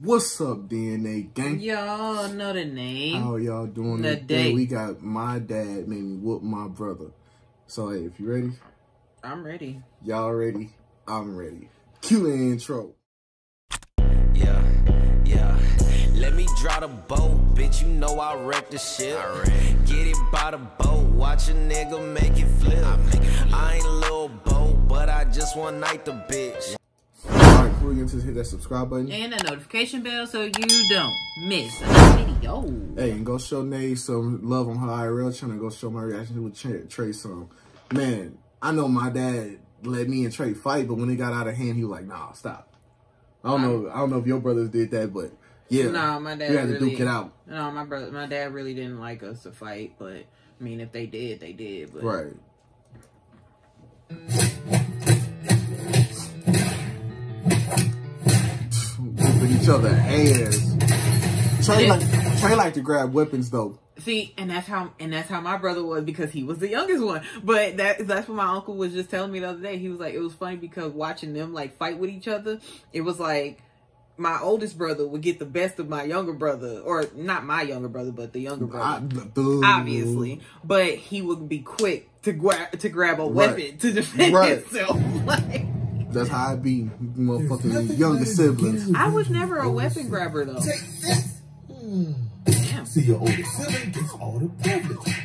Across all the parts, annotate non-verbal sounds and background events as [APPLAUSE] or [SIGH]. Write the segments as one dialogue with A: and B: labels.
A: What's up, DNA gang?
B: Y'all know the name.
A: How y'all doing
B: The
A: today?
B: date.
A: We got my dad made me whoop my brother. So hey, if you ready,
B: I'm ready.
A: y'all ready? I'm ready. Cue the intro.
C: Yeah, yeah. Let me draw the boat, bitch. You know I wreck the shit. Get it by the boat, watch a nigga make it flip. I, ain't a little boat, but I just one night the bitch.
A: Alright, before we get into this, hit that subscribe button.
B: And a notification bell so you don't miss a video.
A: Hey, and go show Nae some love on her IRL channel. Go show my reaction with Tre, Tre some. Man, I know my dad let me and Tre fight, but when it got out of hand, he was like, "Nah, stop." I don't know. I don't know if your brothers did that, but yeah,
B: No, my dad
A: You had to
B: really,
A: duke it out.
B: No, my brother, my dad really didn't like us to fight, but I mean, if they did, they did. But
A: Right. Each other ass. Tre like Tre like to grab weapons though.
B: See, and that's how and that's how my brother was because he was the youngest one. But that that's what my uncle was just telling me the other day. He was like, it was funny because watching them like fight with each other, it was like my oldest brother would get the best of my younger brother, or not my younger brother, but the younger brother,
A: boo.
B: obviously. But he would be quick to grab to grab a weapon to defend
A: Right.
B: himself. [LAUGHS] like,
A: That's how I be, motherfucking younger siblings.
B: I was never a weapon grabber though.
D: Take this.
B: Damn.
D: See, your older sibling gets all the privilege.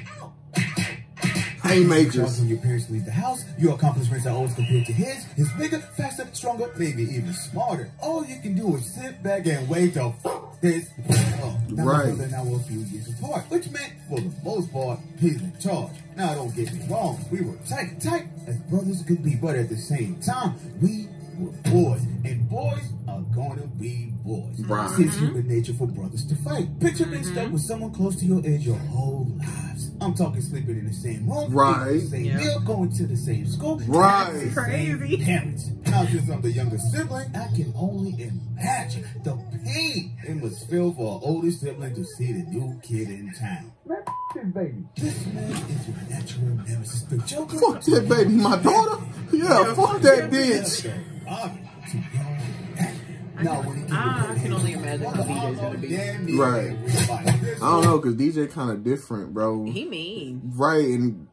D: Jobs
A: Haymakers.
D: when your parents leave the house, your accomplishments are always compared to his. His bigger, faster, stronger, maybe even smarter. All you can do is sit back and wait to fuck this. Now my
A: Right.
D: and I were a few years apart, which meant, for the most part, he's in charge. Now, don't get me wrong, we were tight, tight as brothers could be, but at the same time, we were boys, and boys are gonna be boys.
A: Right.
D: See, it's mm-hmm. human nature for brothers to fight. Picture being stuck mm-hmm. with someone close to your age your whole lives. I'm talking sleeping in the same room,
A: Right.
D: eating the same
B: Yeah.
D: meal, going to the same school,
A: Right.
D: having
B: Crazy.
D: same Parents. Now, since I'm the younger sibling, I can only imagine the pain it must feel for an older sibling to see the new kid in town. Man, this baby. This man is your natural nemesis, the Joker.
A: Fuck that baby, my daughter. Yeah, fuck that bitch.
D: Now, when he get
B: I can only imagine how
D: the
B: DJ's gonna be.
A: Right. I don't know, cause DJ kind of different, bro.
B: He mean.
A: Right, and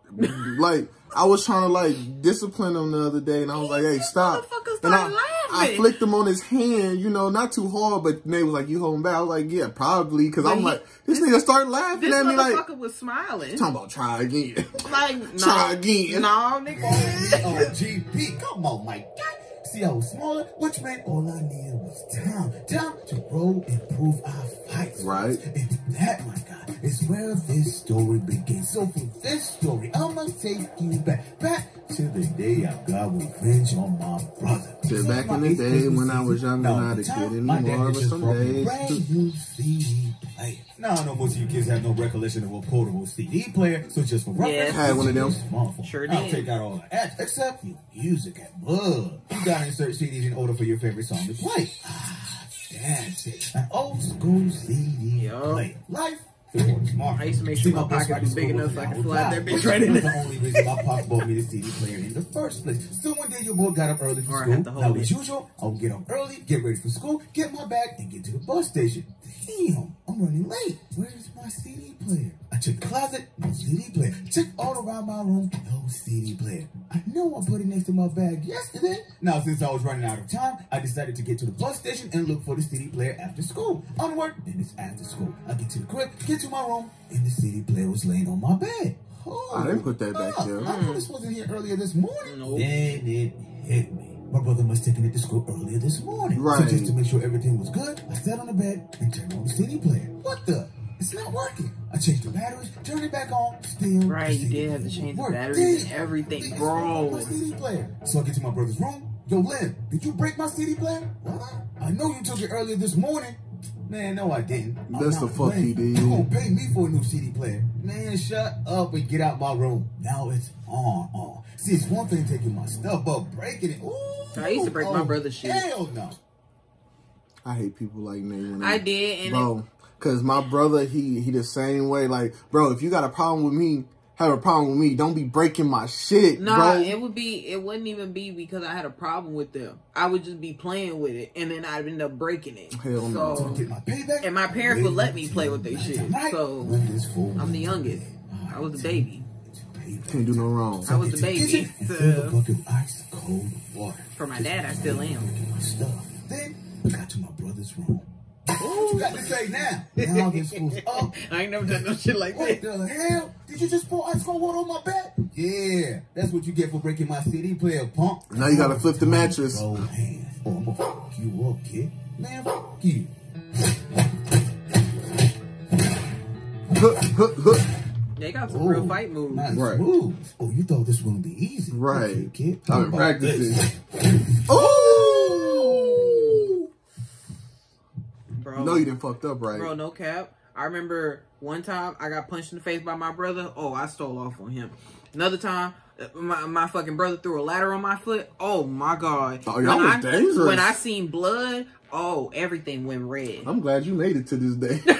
A: like I was trying to like discipline him the other day, and I was like, "Hey, stop!" And I,
B: started
A: I flicked him on his hand, you know, not too hard, but they was like, "You holding back?" I was like, "Yeah, probably," because
B: But
A: I'm
B: he-
A: like, this nigga started laughing
B: This
A: at me like,
B: motherfucker was smiling.
A: talking about try again.
B: Like, no, [LAUGHS]
A: Try again.
B: No, nigga. [LAUGHS]
D: Oh, GP, come on, my guy. See, I was smaller, which meant all I needed was time. Time to grow and prove our fights.
A: Right.
D: And that, my God, is where this story begins. So for this story, I'ma take you back, back to the day I got revenge on my brother. This
A: back in the day when I was young and not a kid anymore, but some
D: brought me a
A: days-
D: brand new Now I know most of you kids have no recollection of a portable CD player, so just for reference,
B: Yes.
A: Had one of them.
D: Smartphone.
B: Sure
D: I'll take out all the apps except your music and bug. You gotta insert CDs in order for your favorite song to play. Ah, that's it. An old school CD
B: Yup.
D: player. Life before the smartphone.
B: I used to make sure my
D: best
B: pocket was big enough so I could slide that bitch right in there.
D: the only reason my pops bought me the CD player in the first place. So one day your boy got up early for school.
B: have to hold
D: Now as usual, I'll get up early, get ready for school, get my bag, and get to the bus station. Damn, I'm running late. Where's my CD player? I checked the closet, no CD player. Checked all around my room, no CD player. I know I put it next to my bag yesterday. Now, since I was running out of time, I decided to get to the bus station and look for the CD player after school. Onward, then it's after school. I get to the crib, get to my room, and the CD player was laying on my bed. Oh,
A: I didn't put that back
D: fuck.
A: there.
D: I know this wasn't here earlier this morning.
B: Nope.
D: Then it hit me. My brother must have taken it to school earlier this morning.
A: Right.
D: So just to make sure everything was good, I sat on the bed and turned on the CD player. What the? It's not working. I changed the batteries, turned it back on, still.
B: Right, you did have to
D: player
B: change the
D: won't
B: batteries and everything,
D: I think
B: bro.
D: My CD player. So I get to my brother's room. Yo, Lynn, did you break my CD player? What? I know you took it earlier this morning. Man, no, I didn't. I'm
A: That's the fuck
D: playing.
A: you did.
D: You gonna pay me for a new CD player? Man, shut up and get out my room. Now it's on, on. See, it's one thing taking my stuff, but breaking it. Ooh,
B: I used to break my
D: oh,
B: brother's shit.
D: Hell no.
A: I hate people like me. When
B: I did, and
A: bro. Cause my brother, he he the same way. Like, bro, if you got a problem with me, have a problem with me. Don't be breaking my shit,
B: Nah,
A: bro.
B: it would be. It wouldn't even be because I had a problem with them. I would just be playing with it, and then I'd end up breaking it.
A: Hell no.
B: so,
D: Get my.
B: And my parents would let me play with their shit.
D: Tonight,
B: So,
D: when this fool
B: I'm the youngest. I was the baby.
D: Payback.
A: Can't do no wrong.
B: I was the baby.
D: and fill the
B: So,
D: bucket with ice cold water.
B: for my dad, I still am.
D: You got to say now? [LAUGHS] Now this fool's up.
B: I ain't never done no shit like
D: What
B: that.
D: the hell? Did you just pour ice cold water on my back? Yeah, that's what you get for breaking my CD player, punk.
A: Now you gotta flip the mattress.
D: Oh, man. Or I'm gonna fuck you up, kid. Man, fuck you.
A: Hook, hook, hook.
B: They got some
D: Oh,
B: real fight moves.
D: Nice
A: Right.
D: moves. Oh, you thought this was gonna be easy.
A: Right.
D: Okay, kid.
A: I've
D: How
A: been
D: about
A: practicing.
D: this?
B: Bro,
A: No, you didn't fucked up right.
B: bro, no cap. I remember one time I got punched in the face by my brother. Oh, I stole off on him. Another time, uh, my, my fucking brother threw a ladder on my foot. Oh my god!
A: Oh, y'all was
B: I,
A: dangerous.
B: When I seen blood, oh, everything went red.
A: I'm glad you made it to this day. [LAUGHS]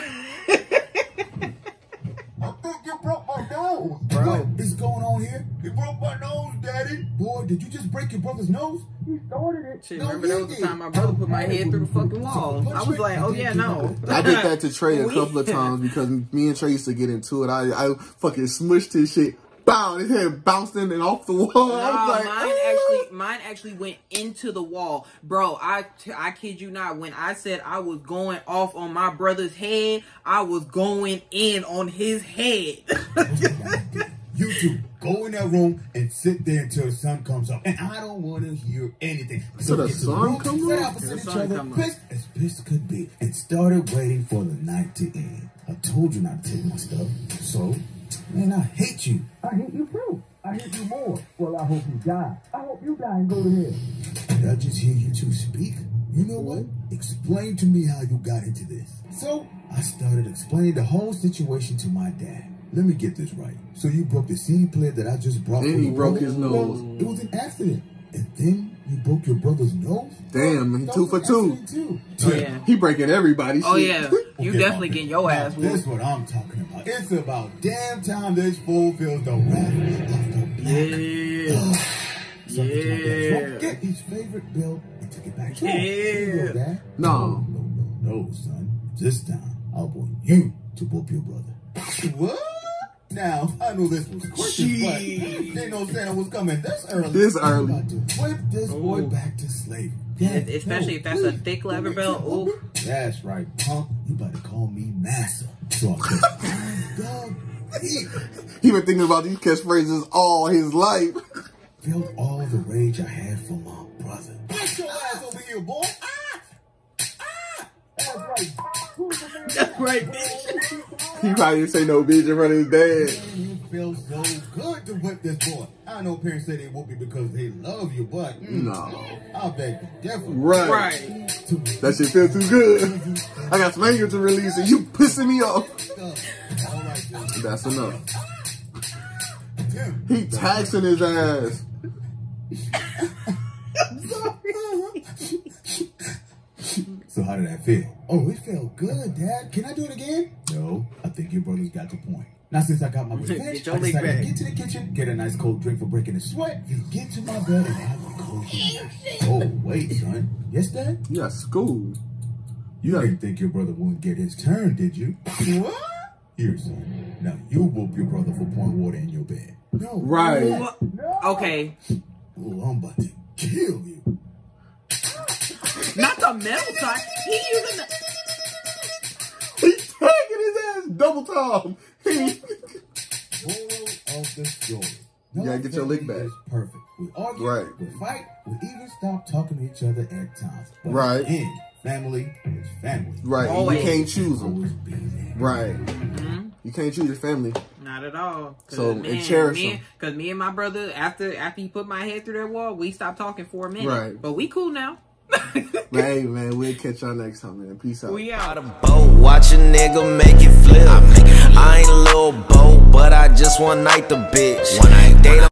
D: I think you broke my nose.
B: Bro.
D: What is going on here? You broke my nose, daddy. Boy, did you just break your brother's nose? He started it.
B: Shit,
D: No,
B: remember
D: he
B: that was the time my brother put my head through the fucking wall. I was like, oh yeah, no.
A: I did that to Tre a [LAUGHS] couple of times because me and Tre used to get into it. I, I fucking smushed his shit. Bow, his head bounced in and off the wall. [LAUGHS] I was like,
B: mine
A: "Ah."
B: actually, mine actually went into the wall, bro. I, I kid you not. When I said I was going off on my brother's head, I was going in on his head. [LAUGHS]
D: You two go in that room and sit there until the sun comes up. And I don't want to hear anything.
A: So the
D: get to
A: sun
D: room,
A: come
D: sat
A: up?
D: opposite
B: The
D: each
B: sun
D: other,
B: come up.
D: pissed as pissed could be, and started waiting for the night to end. I told you not to take my stuff. So, man, I hate you. I hate you too. I hate you more. Well, I hope you die. I hope you die and go to hell. Did I just hear you two speak? You know what? Explain to me how you got into this. So, I started explaining the whole situation to my dad. Let me get this right. So you broke the CD player that I just brought
A: Then
D: for
A: he broke his nose.
D: It was an accident. And then you broke your brother's nose?
A: Damn, he two for
D: an
A: two.
D: too.
B: Oh, yeah.
A: He breaking everybody
B: Oh
A: shit.
B: yeah, [LAUGHS] you
D: Okay,
B: definitely
D: now,
B: getting your
D: now
B: ass
D: This
B: whooped.
D: what I'm talking about. It's about damn time this fool feels the wrath of the black.
B: Yeah,
D: So I told my dad,
B: Yeah.
D: "Well, Get his favorite bill and take it back to him.
B: Yeah.
D: Here you go, Dad.
A: No.
D: No, no, no, son. This time, I want you to whoop your brother. [LAUGHS] What? Now, I knew this was quick, but ain't no Santa was coming this early.
A: This early.
D: I'm about to whip this boy back to slavery.
B: Es- especially if that's a thick leather belt. Ooh.
D: That's right, punk. You better call me Massa. So I put dog.
A: He been thinking about these catchphrases all his life.
D: Felt all the rage I had for my brother. Get your ass over here, boy. Ah! Ah! That's right. Who's the man?
B: That's right, bitch.
A: He probably didn't say no bitch in front of his dad.
D: You feel so good to whip this boy. I know parents say they whoop you because they love you, but mm,
A: No.
D: I beg the devil.
A: Right.
B: Right.
A: That shit feel too good. I got some anger to release and you pissing me off.
D: All right, then.
A: That's enough. He taxing his ass. [LAUGHS] [LAUGHS]
D: So how did that feel? Oh, it felt good, Dad. Can I do it again? No, I think your brother's got the point. Now since I got my revenge,
B: Get your
D: I
B: leg
D: decided to get to the kitchen, get a nice cold drink for breaking the sweat, and get to my bed and have a cold nap. Oh, wait, son. Yes, Dad?
A: You got school.
D: You
A: Yeah.
D: didn't think your brother wouldn't get his turn, did you? What? Here, son. Now you whoop your brother for pouring water in your bed. No.
A: Right.
B: What? Okay,
D: Oh, I'm about to kill you.
B: Not the metal side. He using the.
A: He tagging his ass double time. He-
D: Moral of the story.
A: You gotta get your lick back.
D: Perfect. We argue,
A: Right.
D: we fight, we even stop talking to each other at times. But
A: Right.
D: In family is family.
A: right. You can't choose them.
D: Always be there.
A: Right.
B: Mm-hmm.
A: You can't choose your family.
B: Not at all.
A: So, and cherish
B: me,
A: him.
B: Cause me and my brother, after after he put my head through that wall, we stopped talking for a minute.
A: Right.
B: But we cool now.
A: Man, hey, man, we'll catch y'all next time, man. Peace out.
B: we
C: Out
B: out.
C: of boat, watch a nigga make it flip. I ain't a little boat, but I just one night the bitch. One night, they don't